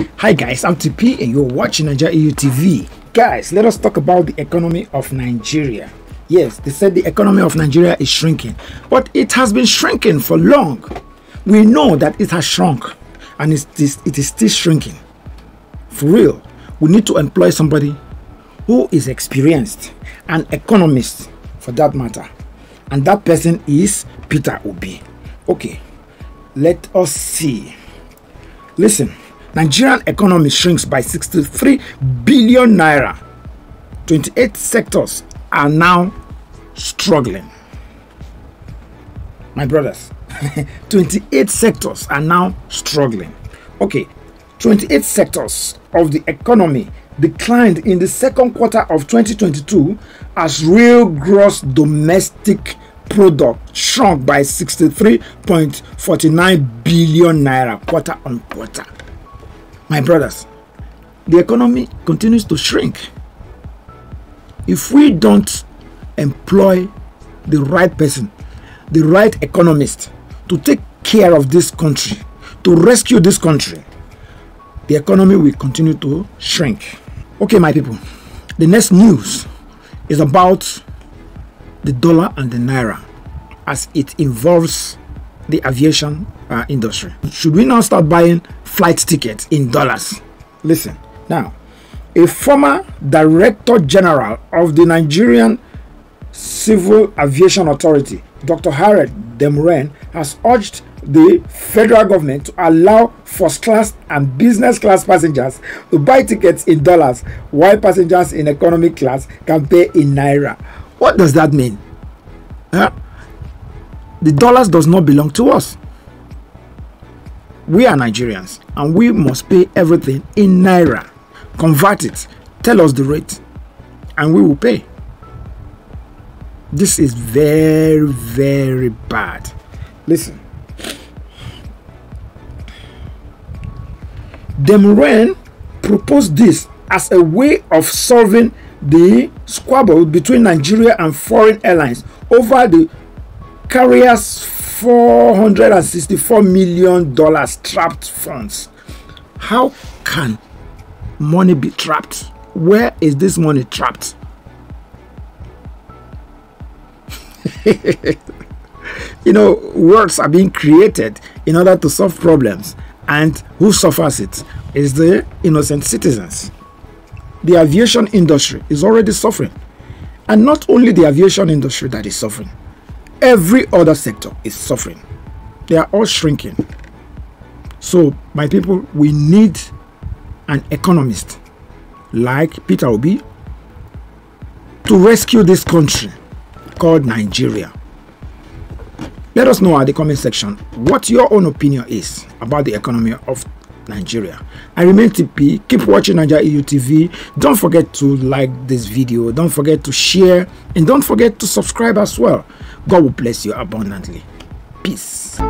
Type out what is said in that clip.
Hi guys, I'm TP and you're watching Nigeria EU TV. Guys, let us talk about the economy of Nigeria. Yes, they said the economy of Nigeria is shrinking, but it has been shrinking for long. We know that it has shrunk and it is, it is still shrinking. For real, we need to employ somebody who is experienced, an economist for that matter. And that person is Peter Obi. Okay, let us see. Listen, Nigerian economy shrinks by 63 billion naira. 28 sectors are now struggling. My brothers, 28 sectors are now struggling. Okay, 28 sectors of the economy declined in the second quarter of 2022 as real gross domestic product shrunk by 63.49 billion naira quarter on quarter. My brothers, the economy continues to shrink. If we don't employ the right person, the right economist to take care of this country, to rescue this country, the economy will continue to shrink. Okay, my people, the next news is about the dollar and the naira as it involves the aviation uh, industry. Should we not start buying flight tickets in dollars? Listen, now, a former director general of the Nigerian Civil Aviation Authority, Dr. Harold Demuren, has urged the federal government to allow first class and business class passengers to buy tickets in dollars while passengers in economy class can pay in naira. What does that mean? Huh? The dollars does not belong to us. We are Nigerians and we must pay everything in naira. Convert it, tell us the rate, and we will pay. This is very, very bad. Listen. Demuren proposed this as a way of solving the squabble between Nigeria and foreign airlines over the carrier's 464 million dollars trapped funds. How can money be trapped? Where is this money trapped? you know, words are being created in order to solve problems, and who suffers it is the innocent citizens. The aviation industry is already suffering, and not only the aviation industry that is suffering, every other sector is suffering. They are all shrinking. So, my people, we need an economist like Peter Obi to rescue this country called Nigeria. Let us know at the comment section what your own opinion is about the economy of Nigeria. I remain TP. Keep watching Nigeria EU TV. Don't forget to like this video. Don't forget to share. And don't forget to subscribe as well. God will bless you abundantly. Peace.